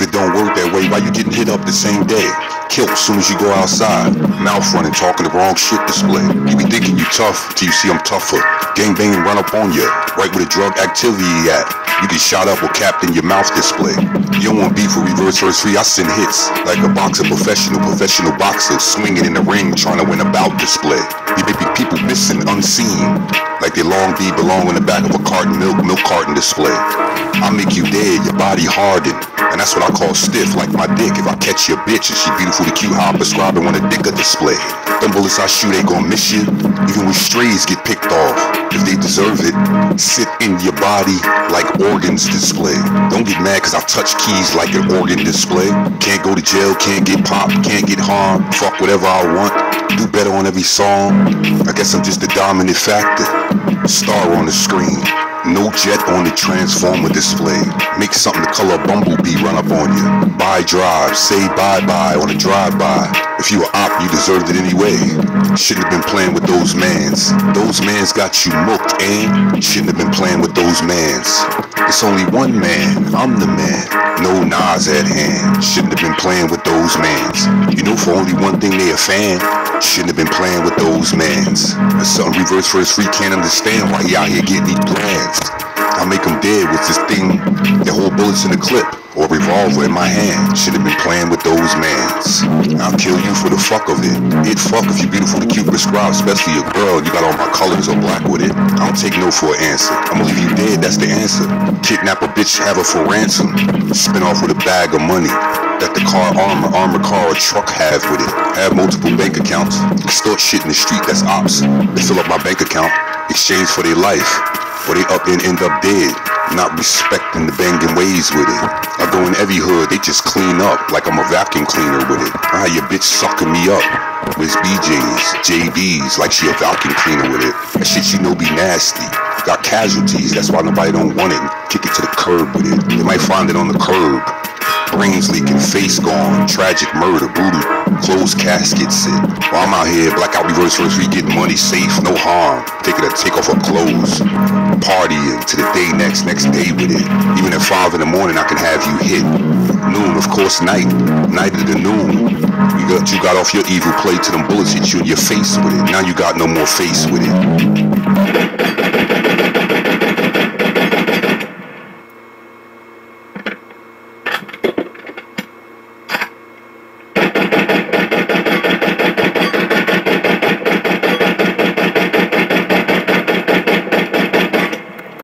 If it don't work that way, why you getting hit up the same day? Killed soon as you go outside. Mouth running, talking the wrong shit display. You be thinking you tough till you see I'm tougher. Gang banging run up on you, right where the drug activity at. You get shot up or capped in your mouth display. You don't want beef with reverse verse free. I send hits like a boxer, professional, professional boxer, swinging in the ring, trying to win a bout display. You may be people missing, unseen, like they long be belong in the back of a carton milk, milk carton display. I make you dead, your body hardened. And that's what I call stiff, like my dick. If I catch your bitch and she beautiful to cute, how I prescribe and want a dick a display. Them bullets I shoot ain't gonna miss you. Even when strays get picked off, if they deserve it, sit in your body like organs display. Don't get mad cause I touch keys like an organ display. Can't go to jail, can't get popped, can't get harmed. Fuck whatever I want. Do better on every song. I guess I'm just the dominant factor. Star on the screen. No jet on the transformer display. Make something the color bumblebee run up on you. Buy drive, say bye bye on a drive by. If you a op, you deserved it anyway. Shouldn't have been playing with those mans. Those mans got you mooked, and eh? shouldn't have been playing with those mans. It's only one man, I'm the man. No Nas at hand. Shouldn't have been playing with those mans. You know, for only one thing they a fan. Shouldn't have been playing with those mans. There's something reverse first free can't understand why he out here getting these plans. I make him dead with this thing that hold bullets in the clip or revolver in my hand. Should have been playing with those mans. I'll kill you for the fuck of it. It fuck if you beautiful to cute prescribed, especially a girl. You got all my colors or black with it. I don't take no for an answer. I'm gonna leave you dead, that's the answer. Kidnap a bitch, have her for ransom. Spin off with a bag of money that the car armor, armor car or truck have with it. Have multiple bank accounts. Extort shit in the street, that's ops. They fill up my bank account, exchange for their life. Or they up and end up dead. Not respecting the banging ways with it. I go in every hood, they just clean up like I'm a vacuum cleaner with it. Had your bitch sucking me up. With BJ's, JB's, like she a vacuum cleaner with it. That shit you know be nasty. Got casualties, that's why nobody don't want it. Kick it to the curb with it. They might find it on the curb. Brains leaking, face gone, tragic murder, brutal, closed casket sit. While I'm out here, blackout reverse first we getting money safe, no harm. Taking a take off her clothes. Partying to the day next, next day with it. Even at five in the morning, I can have you hit. Noon, of course, night. Night of the noon. You got you got off your evil play to them bullets hit you in your face with it. Now you got no more face with it.